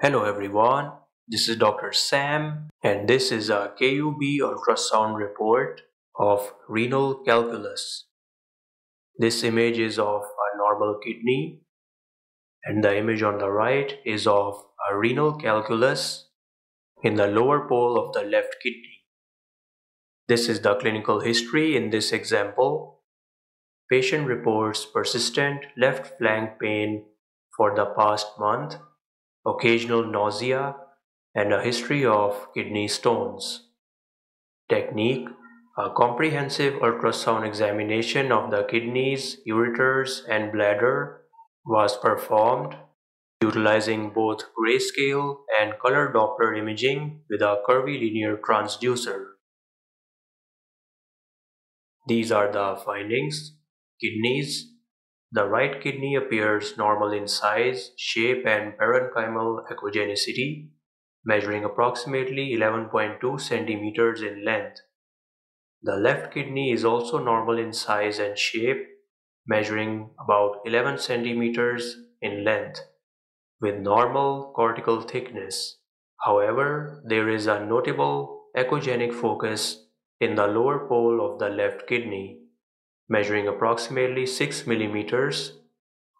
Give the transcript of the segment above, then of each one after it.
Hello everyone, this is Dr. Sam and this is a KUB ultrasound report of renal calculus. This image is of a normal kidney and the image on the right is of a renal calculus in the lower pole of the left kidney. This is the clinical history in this example. Patient reports persistent left flank pain for the past month occasional nausea, and a history of kidney stones. Technique A comprehensive ultrasound examination of the kidneys, ureters, and bladder was performed utilizing both grayscale and color Doppler imaging with a curvilinear transducer. These are the findings. Kidneys the right kidney appears normal in size, shape and parenchymal echogenicity, measuring approximately 11.2 centimeters in length. The left kidney is also normal in size and shape, measuring about 11 centimeters in length, with normal cortical thickness. However, there is a notable echogenic focus in the lower pole of the left kidney measuring approximately 6 mm,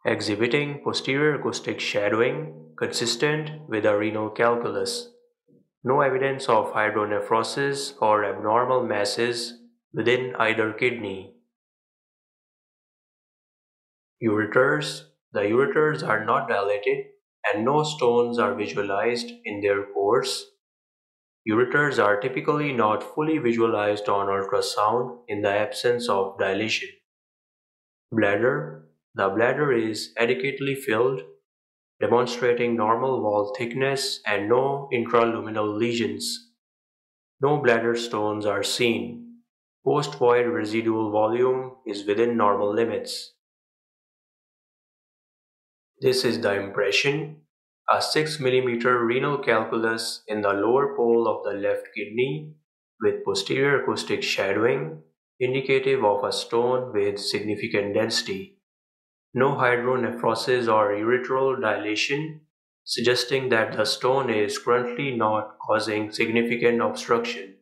exhibiting posterior acoustic shadowing consistent with a renal calculus. No evidence of hydronephrosis or abnormal masses within either kidney. Ureters The ureters are not dilated and no stones are visualized in their course Ureters are typically not fully visualized on ultrasound in the absence of dilation. Bladder The bladder is adequately filled, demonstrating normal wall thickness and no intraluminal lesions. No bladder stones are seen. Post-void residual volume is within normal limits. This is the impression a 6 mm renal calculus in the lower pole of the left kidney with posterior acoustic shadowing indicative of a stone with significant density. No hydronephrosis or ureteral dilation suggesting that the stone is currently not causing significant obstruction.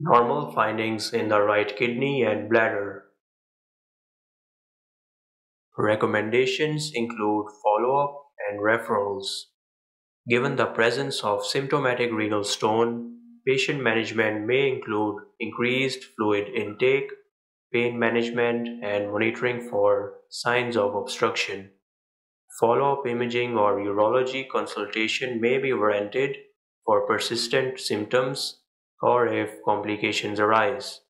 Normal findings in the right kidney and bladder. Recommendations include follow-up and referrals. Given the presence of symptomatic renal stone, patient management may include increased fluid intake, pain management, and monitoring for signs of obstruction. Follow-up imaging or urology consultation may be warranted for persistent symptoms or if complications arise.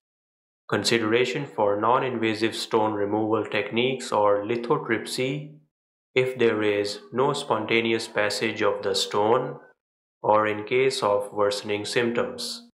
Consideration for non-invasive stone removal techniques or lithotripsy if there is no spontaneous passage of the stone or in case of worsening symptoms.